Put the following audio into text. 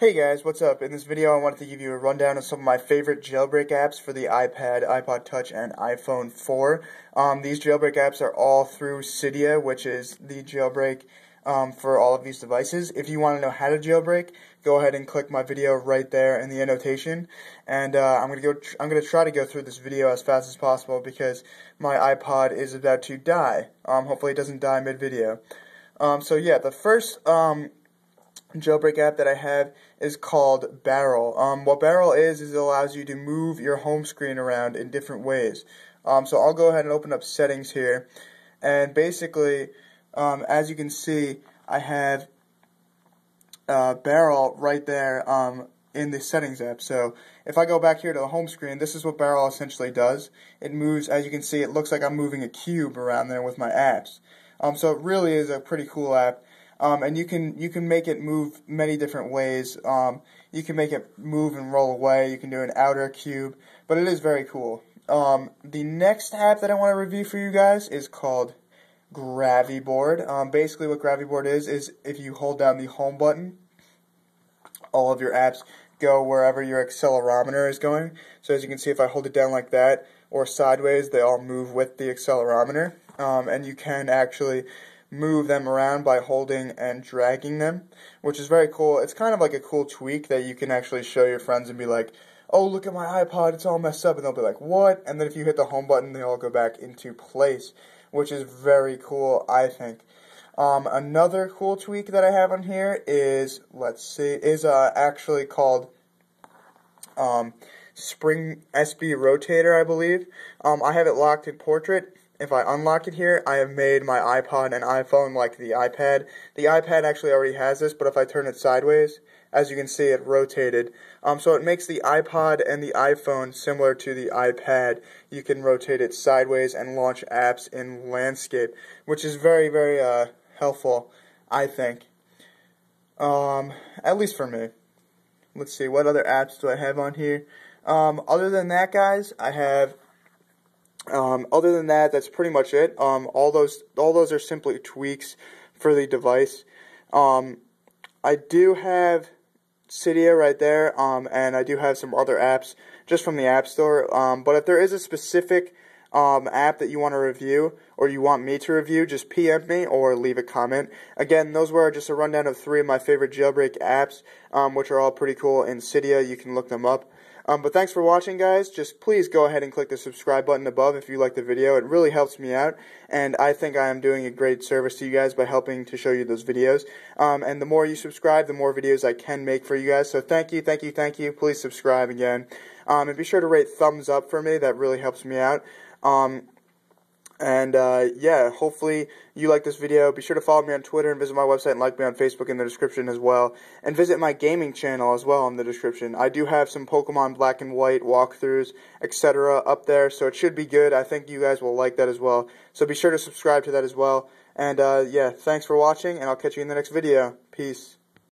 Hey guys, what's up? In this video I wanted to give you a rundown of some of my favorite jailbreak apps for the iPad, iPod Touch, and iPhone 4. Um, these jailbreak apps are all through Cydia, which is the jailbreak um, for all of these devices. If you want to know how to jailbreak, go ahead and click my video right there in the annotation. And uh, I'm gonna go. I'm gonna try to go through this video as fast as possible because my iPod is about to die. Um, hopefully it doesn't die mid-video. Um, so yeah, the first um, jailbreak app that I have is called Barrel. Um, what Barrel is, is it allows you to move your home screen around in different ways. Um, so I'll go ahead and open up settings here. And basically, um, as you can see, I have uh, Barrel right there um, in the settings app. So if I go back here to the home screen, this is what Barrel essentially does. It moves, as you can see, it looks like I'm moving a cube around there with my apps. Um, so it really is a pretty cool app. Um, and you can you can make it move many different ways. Um, you can make it move and roll away. You can do an outer cube, but it is very cool. Um, the next app that I want to review for you guys is called Graviboard. Um, basically, what Graviboard is is if you hold down the home button, all of your apps go wherever your accelerometer is going. So as you can see, if I hold it down like that or sideways, they all move with the accelerometer, um, and you can actually move them around by holding and dragging them, which is very cool. It's kind of like a cool tweak that you can actually show your friends and be like, oh, look at my iPod, it's all messed up. And they'll be like, what? And then if you hit the home button, they all go back into place, which is very cool, I think. Um, another cool tweak that I have on here is, let's see, is uh, actually called um, Spring SB Rotator, I believe. Um, I have it locked in portrait if I unlock it here, I have made my iPod and iPhone like the iPad. The iPad actually already has this, but if I turn it sideways, as you can see, it rotated. Um, so it makes the iPod and the iPhone similar to the iPad. You can rotate it sideways and launch apps in landscape, which is very, very uh, helpful, I think. Um, at least for me. Let's see, what other apps do I have on here? Um, other than that, guys, I have um, other than that, that's pretty much it. Um, all those all those are simply tweaks for the device. Um, I do have Cydia right there, um, and I do have some other apps just from the App Store. Um, but if there is a specific um, app that you want to review or you want me to review, just PM me or leave a comment. Again, those were just a rundown of three of my favorite jailbreak apps, which are all pretty cool in Cydia. You can look them up. Um, but thanks for watching, guys. Just please go ahead and click the subscribe button above if you like the video. It really helps me out, and I think I am doing a great service to you guys by helping to show you those videos. Um, and the more you subscribe, the more videos I can make for you guys. So thank you, thank you, thank you. Please subscribe again. Um, and be sure to rate thumbs up for me. That really helps me out. Um, and uh, yeah, hopefully you like this video. Be sure to follow me on Twitter and visit my website and like me on Facebook in the description as well. And visit my gaming channel as well in the description. I do have some Pokemon Black and White walkthroughs, etc. up there, so it should be good. I think you guys will like that as well. So be sure to subscribe to that as well. And uh, yeah, thanks for watching, and I'll catch you in the next video. Peace.